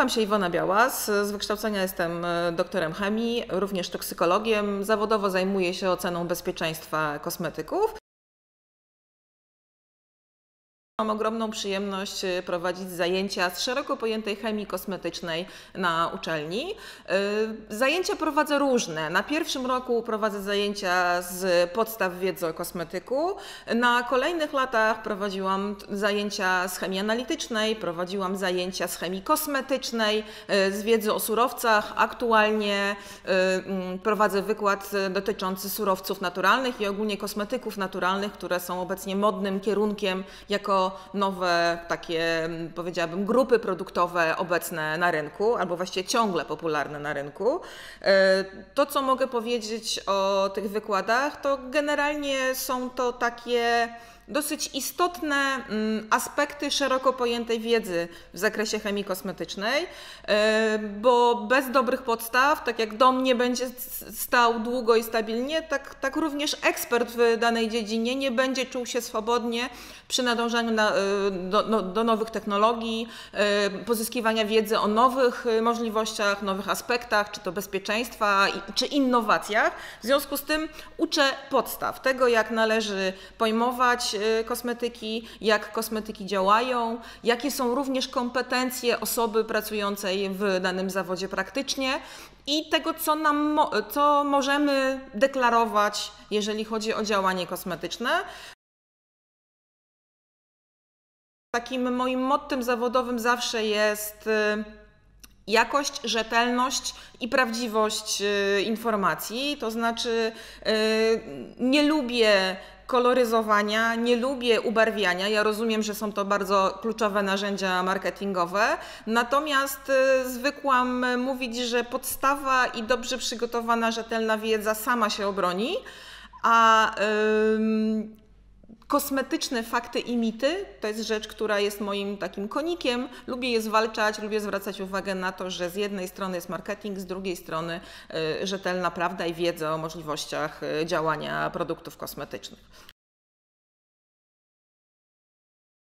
Nazywam się Iwona Białas. Z wykształcenia jestem e, doktorem chemii, również toksykologiem. Zawodowo zajmuję się oceną bezpieczeństwa kosmetyków. Mam ogromną przyjemność e, prowadzić zajęcia z szeroko pojętej chemii kosmetycznej na uczelni. E, zajęcia prowadzę różne. Na pierwszym roku prowadzę zajęcia z podstaw wiedzy o kosmetyku. Na kolejnych latach prowadziłam zajęcia z chemii analitycznej, prowadziłam zajęcia z chemii kosmetycznej, e, z wiedzy o surowcach. Aktualnie mm, prowadzę wykład dotyczący surowców naturalnych i ogólnie kosmetyków naturalnych, które są obecnie modnym kierunkiem jako nowe takie, mm, powiedziałabym, grupy produktowe obecne na rynku, albo właściwie ciągle popularne na rynku. E, to, co mogę powiedzieć o tych wykładach, to generalnie są to takie dosyć istotne mm, aspekty szeroko pojętej wiedzy w zakresie chemii kosmetycznej, e, bo bez dobrych podstaw, tak jak dom nie będzie stał długo i stabilnie, tak, tak również ekspert w danej dziedzinie nie będzie czuł się swobodnie przy nadążaniu na, e, do, no, do nowych technologii, e, pozyskiwania wiedzy o nowych możliwościach, nowych aspektach, czy to bezpieczeństwa, czy innowacjach. W związku z tym uczę podstaw tego, jak należy pojmować kosmetyki, jak kosmetyki działają, jakie są również kompetencje osoby pracującej w danym zawodzie praktycznie i tego, co, nam, co możemy deklarować, jeżeli chodzi o działanie kosmetyczne. Takim moim mottem zawodowym zawsze jest y, jakość, rzetelność i prawdziwość y, informacji. To znaczy, nie lubię koloryzowania, nie lubię ubarwiania. Ja rozumiem, że są to bardzo kluczowe narzędzia marketingowe. Natomiast y, zwykłam mówić, że podstawa i dobrze przygotowana, rzetelna wiedza sama się obroni, a Kosmetyczne fakty i mity to jest rzecz, która jest moim takim konikiem. Lubię je zwalczać, lubię zwracać uwagę na to, że z jednej strony jest marketing, z drugiej strony y, rzetelna prawda i wiedza o możliwościach y, działania produktów kosmetycznych.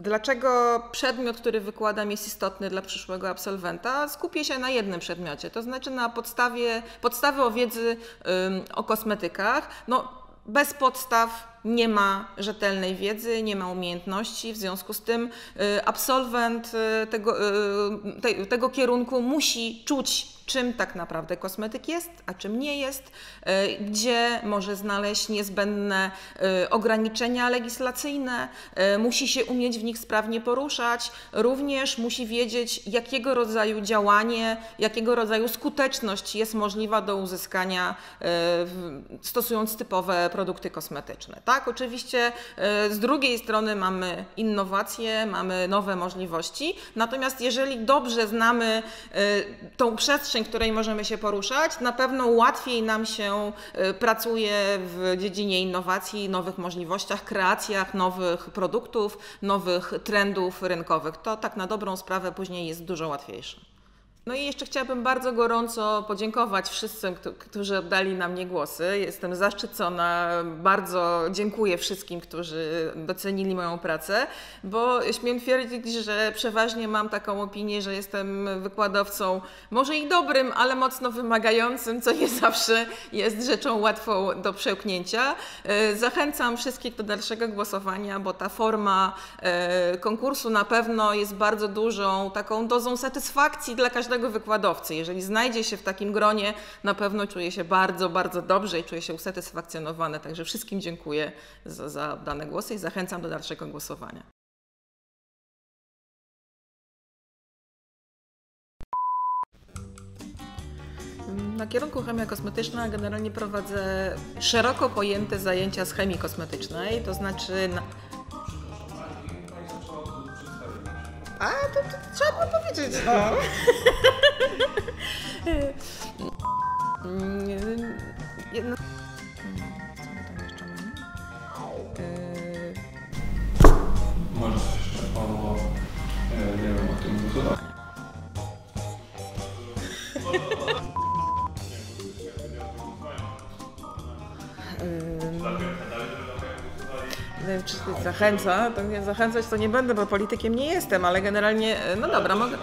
Dlaczego przedmiot, który wykładam, jest istotny dla przyszłego absolwenta? Skupię się na jednym przedmiocie, to znaczy na podstawie, podstawy o wiedzy o kosmetykach. No, bez podstaw nie ma rzetelnej wiedzy, nie ma umiejętności, w związku z tym y, absolwent y, tego, y, tego kierunku musi czuć czym tak naprawdę kosmetyk jest, a czym nie jest, gdzie może znaleźć niezbędne ograniczenia legislacyjne, musi się umieć w nich sprawnie poruszać, również musi wiedzieć, jakiego rodzaju działanie, jakiego rodzaju skuteczność jest możliwa do uzyskania stosując typowe produkty kosmetyczne. Tak, oczywiście z drugiej strony mamy innowacje, mamy nowe możliwości, natomiast jeżeli dobrze znamy tą przestrzeń, w której możemy się poruszać, na pewno łatwiej nam się y, pracuje w dziedzinie innowacji, nowych możliwościach, kreacjach nowych produktów, nowych trendów rynkowych. To tak na dobrą sprawę później jest dużo łatwiejsze. No i jeszcze chciałabym bardzo gorąco podziękować wszyscy, którzy oddali na mnie głosy. Jestem zaszczycona, bardzo dziękuję wszystkim, którzy docenili moją pracę, bo śmiem twierdzić, że przeważnie mam taką opinię, że jestem wykładowcą może i dobrym, ale mocno wymagającym, co nie zawsze jest rzeczą łatwą do przełknięcia. E, zachęcam wszystkich do dalszego głosowania, bo ta forma e, konkursu na pewno jest bardzo dużą taką dozą satysfakcji dla każdego wykładowcy. Jeżeli znajdzie się w takim gronie, na pewno czuje się bardzo, bardzo dobrze i czuje się usatysfakcjonowany. Także wszystkim dziękuję za, za dane głosy i zachęcam do dalszego głosowania. Na kierunku chemia kosmetyczna generalnie prowadzę szeroko pojęte zajęcia z chemii kosmetycznej, to znaczy A, to, to trzeba było powiedzieć. No. Jedno... Co my tam jeszcze mamy? Może coś jeszcze o, nie wiem, o tym wychowaniu. Zachęca, to zachęcać to nie będę, bo politykiem nie jestem, ale generalnie, no dobra, mogę...